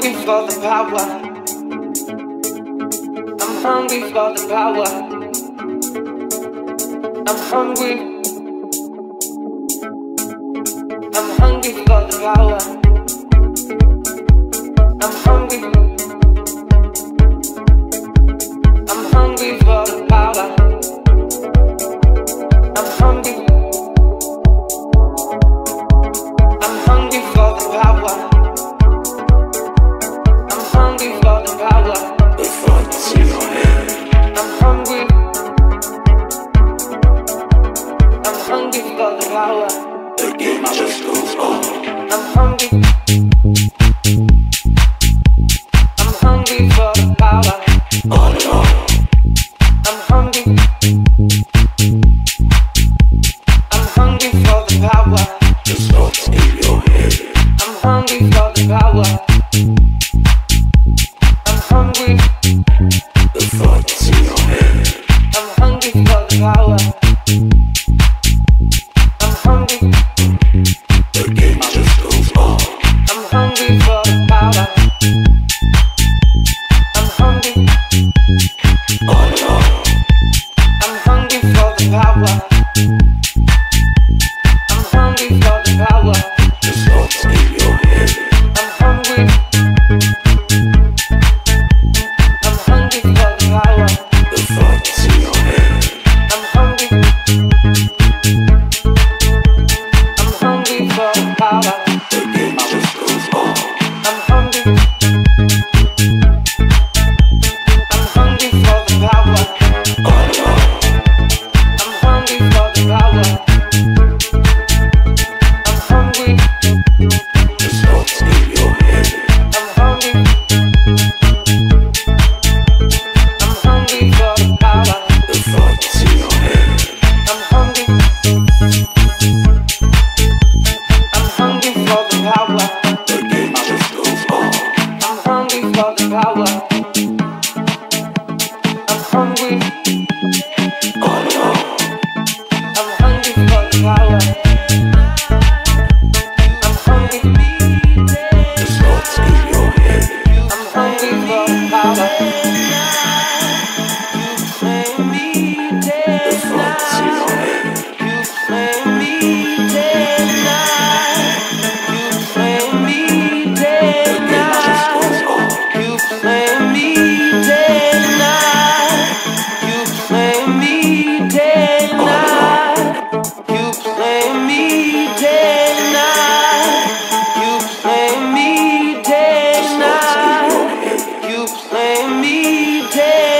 hungry for the power. I'm hungry for the power. I'm hungry. I'm hungry for the power. playing me dead.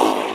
Oh!